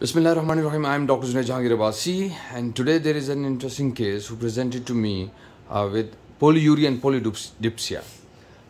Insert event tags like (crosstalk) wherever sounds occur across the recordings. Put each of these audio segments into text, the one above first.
Bismillah ar-Rahman ar-Rahim. I am Dr. Junaid Jahangir Abbasi and today there is an interesting case who presented to me uh, with polyuria and polydipsia.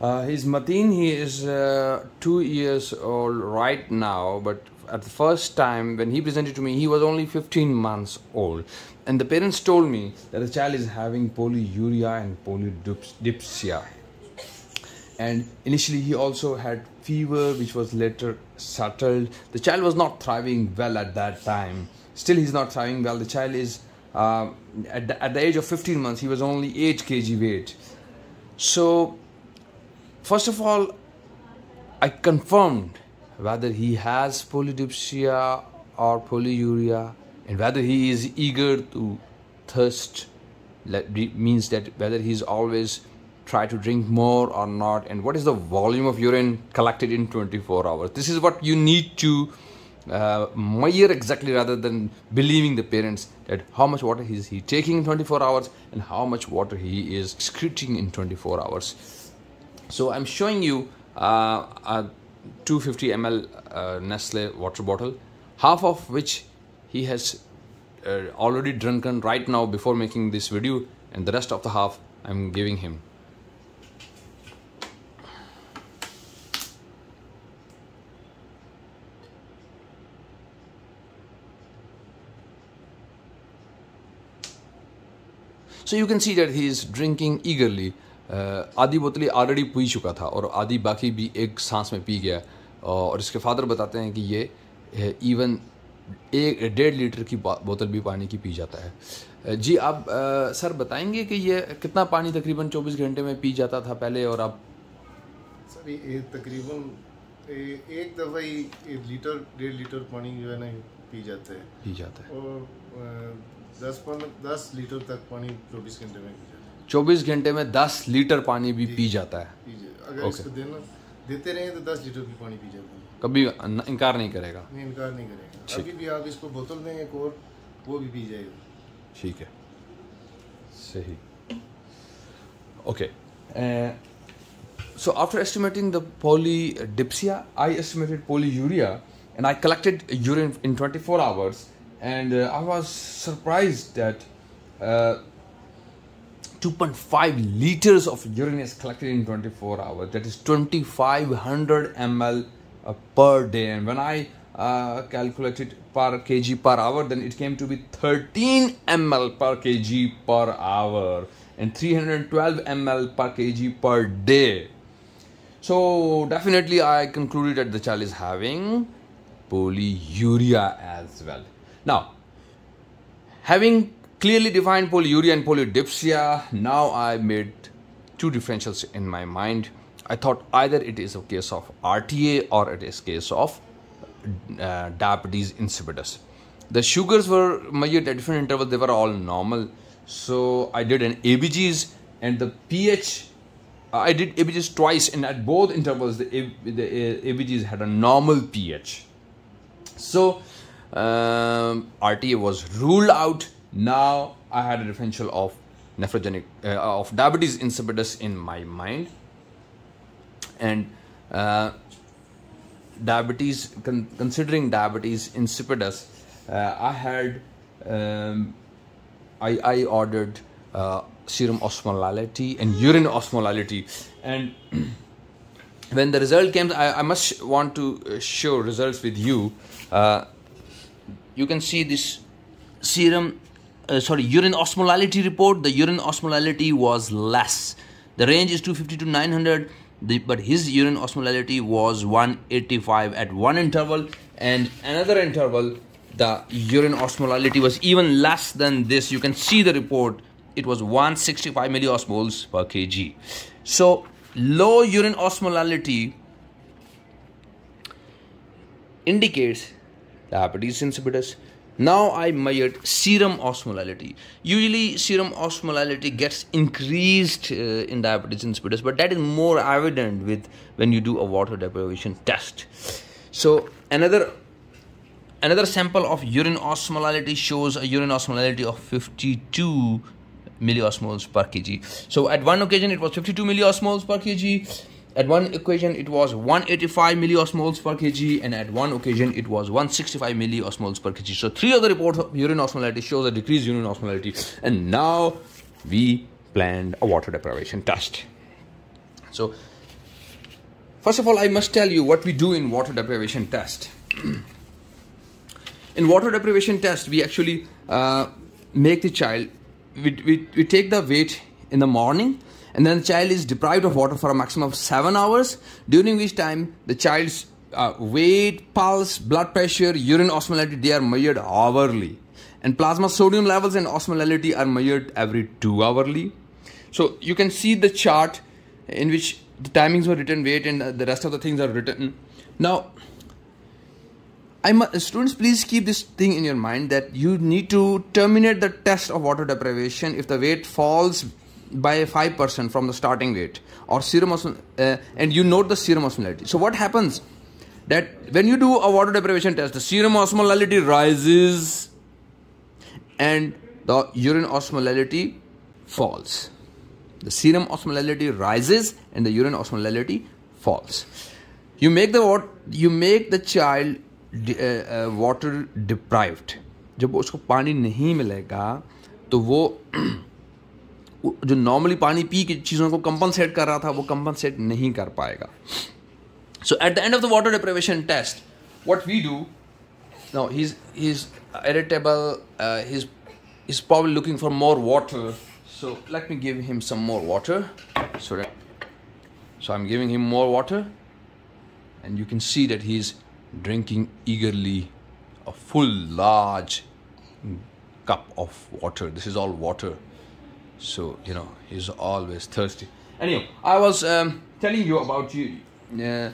Uh, he's Mateen, he is uh, two years old right now but at the first time when he presented to me he was only 15 months old and the parents told me that the child is having polyuria and polydipsia and initially he also had fever which was later settled. The child was not thriving well at that time. Still he's not thriving well. The child is uh, at, the, at the age of 15 months he was only 8 kg weight. So first of all i confirmed whether he has polydipsia or polyuria and whether he is eager to thirst. That means that whether he's always try to drink more or not? And what is the volume of urine collected in 24 hours? This is what you need to uh, measure exactly rather than believing the parents that how much water is he taking in 24 hours and how much water he is excreting in 24 hours. So i'm showing you uh, a 250 ml uh, nestle water bottle half of which he has uh, already drunken right now before making this video and the rest of the half i'm giving him so you can see that he is drinking eagerly आधी बोतलें already P चुका था और आधी बाकी भी एक सांस में पी गया। और इसके फादर बताते हैं कि ये इवन एक डेढ़ लीटर की बोतल भी पानी की पी जाता है। जी आप आ, सर बताएँगे कि ये कितना पानी तकरीबन 24 घंटे में पी जाता था पहले और अब सर ये तकरीबन एक दफ़ा ही लीटर डेढ़ लीटर पानी जो है ना पी जाता है। पी जाता है। और दस दस लीटर तक पानी चौबीस घंटे में चौबीस घंटे में दस लीटर पानी भी पी जाता है। अगर okay. इसको देना देते रहे तो दस लीटर भी पानी पी जाता है कभी इनकार नहीं करेगा। नहीं इनकार नहीं करेगा। अभी भी आप इसको बोतल दें एक और वो भी पी जाएगा। ठीक है। सही। Okay so after estimating the polydipsia i estimated polyuria and i collected urine in 24 hours. And uh, I was surprised that uh, 2.5 liters of urine is collected in 24 hours. That is 2500 ml uh, per day. And when I uh, calculated per kg per hour, then it came to be 13 ml per kg per hour and 312 ml per kg per day. So definitely I concluded that the child is having polyuria as well. Now, having clearly defined polyuria and polydipsia, now I made two differentials in my mind. I thought either it is a case of RTA or it is case of uh, diabetes insipidus. The sugars were measured at different intervals; they were all normal. So I did an ABGs and the pH. Uh, I did ABGs twice, and at both intervals, the, the ABGs had a normal pH. So um, RTA was ruled out. Now I had a differential of nephrogenic uh, of diabetes insipidus in my mind, and uh, diabetes con considering diabetes insipidus, uh, I had um, I, I ordered uh, serum osmolality and urine osmolality. And (clears throat) when the result came I, I, must want to show results with you. Uh, you can see this serum uh, sorry urine osmolality report. The urine osmolality was less. The range is 250 to 900 the, but his urine osmolality was 185 at one interval. And another interval the urine osmolality was even less than this. You can see the report. It was 165 milliosmoles per kg. So low urine osmolality indicates diabetes insipidus. Now I measured serum osmolality. Usually serum osmolality gets increased uh, in diabetes insipidus, but that is more evident with when you do a water deprivation test. So another another sample of urine osmolality shows a urine osmolality of 52 milliosmoles per kg. So at one occasion it was 52 milliosmoles per kg at one occasion it was 185 milliosmoles per kg and at one occasion it was 165 milliosmoles per kg. So three other reports of urine osmolality shows a decreased urine osmolality and now we planned a water deprivation test. So first of all i must tell you what we do in water deprivation test. (clears throat) In water deprivation test we actually uh, make the child we, we, we take the weight in the morning and then the child is deprived of water for a maximum of seven hours during which time the child's uh, weight pulse blood pressure urine osmolality they are measured hourly. And plasma sodium levels and osmolality are measured every two hourly. So you can see the chart in which the timings were written weight and the rest of the things are written. Now I'm, students, please keep this thing in your mind that you need to terminate the test of water deprivation if the weight falls by 5% from the starting weight or serum uh, and you note the serum osmolality. So what happens that when you do a water deprivation test, the serum osmolality rises and the urine osmolality falls. The serum osmolality rises and the urine osmolality falls. You make the you make the child water deprived जब उसको पानी नहीं मिलेगा तो वो (clears throat) जो normally पानी P के चीज़ों को कंपनसेट कर रहा था, वो कंपनसेट नहीं कर पाएगा। So at the end of the water deprivation test what we do know he's irritable is power looking for more water so let me give him some more water so that so I am giving him more water and you can see that he is drinking eagerly a full large cup of water this is all water so you know he's always thirsty. Anyway i was um, telling you about you. Uh,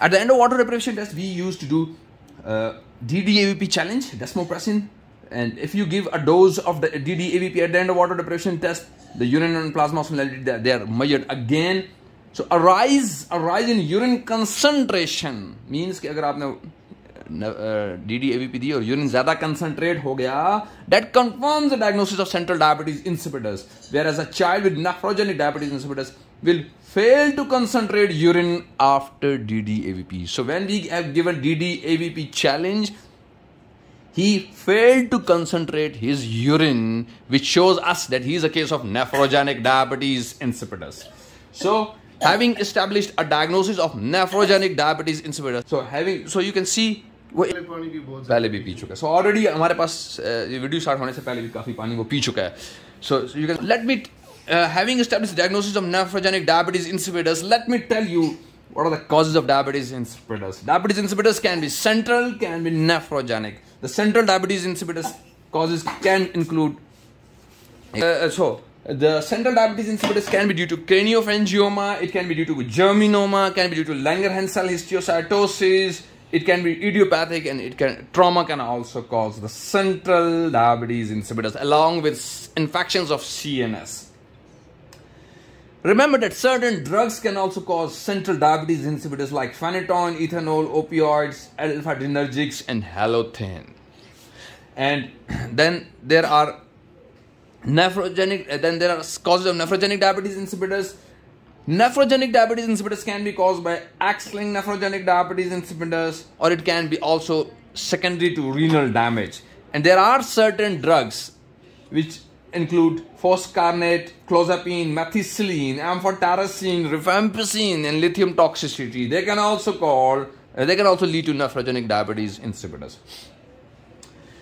at the end of water deprivation test we used to do uh, ddavp challenge desmopressin. And if you give a dose of the ddavp at the end of water deprivation test the urine and plasma osmolality they are measured again. So a rise a rise in urine concentration means ki agar aapne D D AVP दी और urine ज्यादा concentrate हो गया that confirms the diagnosis of central diabetes insipidus whereas a child with nephrogenic diabetes insipidus will fail to concentrate urine after DDAVP. So when we have given DDAVP challenge, he failed to concentrate his urine, which shows us that he is a case of nephrogenic diabetes insipidus. So having established a diagnosis of nephrogenic diabetes insipidus so having so you can see पहले भी P चुका है so already हमारे पास ये video start होने से पहले भी काफ़ी पानी वो पी चुका है so you can let me having established diagnosis of nephrogenic diabetes insipidus let me tell you what are the causes of diabetes insipidus diabetes insipidus can be central can be nephrogenic the central diabetes insipidus causes can include uh, so the central diabetes insipidus can be due to craniopharyngioma, it can be due to germinoma, can be due to Langerhans cell histiocytosis, it can be idiopathic and it can trauma can also cause the central diabetes insipidus along with infections of CNS. Remember that certain drugs can also cause central diabetes insipidus like phenytoin, ethanol, opioids, alpha-adrenergics and halothane. And (clears throat) then there are nephrogenic then there are causes of nephrogenic diabetes insipidus nephrogenic diabetes insipidus can be caused by x-linked nephrogenic diabetes insipidus or it can be also secondary to renal damage and there are certain drugs which include foscarnet, clozapine, methicillin, amphotericin, rifampicin, and lithium toxicity. They can also call, uh, they can also lead to nephrogenic diabetes insipidus.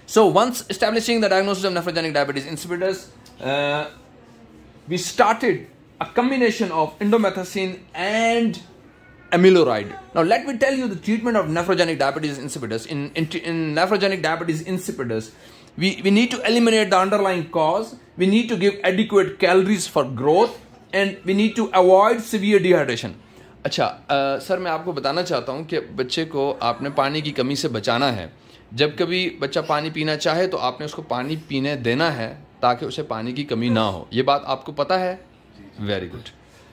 So once establishing the diagnosis of nephrogenic diabetes insipidus, uh, we started a combination of indomethacin and amiloride. Now let me tell you the treatment of nephrogenic diabetes insipidus. In, in, in nephrogenic diabetes insipidus, we, we need to eliminate the underlying cause, we need to give adequate calories for growth, and we need to avoid severe dehydration. अच्छा आ, sir मैं आपको बताना चाहता हूँ कि बच्चे को आपने पानी की कमी से बचाना है जब कभी बच्चा पानी पीना चाहे तो आपने उसको पानी पीने देना है ताकि उसे पानी की कमी ना हो ये बात आपको पता है वेरी गुड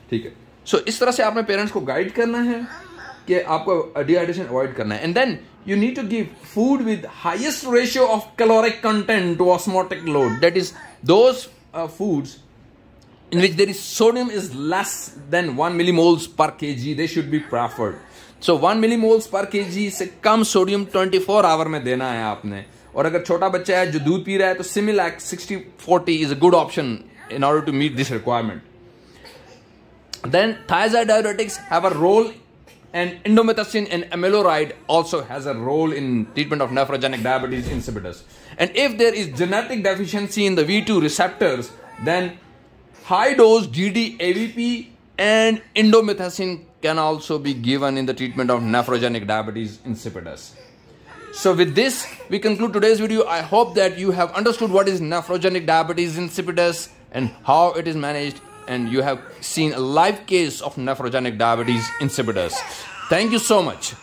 ठीक है। सो इस तरह से आपने पेरेंट्स को गाइड करना है कि आपको डिहाइड्रेशन अवॉइड करना है। And then you need to give food with highest ratio of caloric content to osmotic load that is those foods in which there is sodium is less than one milli per K they should be preferred so one millimoles per KG से कम sodium twenty four hour में देना है आपने। और अगर छोटा बच्चा है जो दूध पी रहा है तो Similac sixty forty is a good option in order to meet this requirement Then thiazide diuretics have a role and indomethacin and amiloride also has a role in treatment of nephrogenic diabetes insipidus. And if there is genetic deficiency in the V2 receptors, then high dose DDAVP and indomethacin can also be given in the treatment of nephrogenic diabetes insipidus. So with this, we conclude today's video. I hope that you have understood what is nephrogenic diabetes insipidus and how it is managed and you have seen a live case of nephrogenic diabetes insipidus. Thank you so much.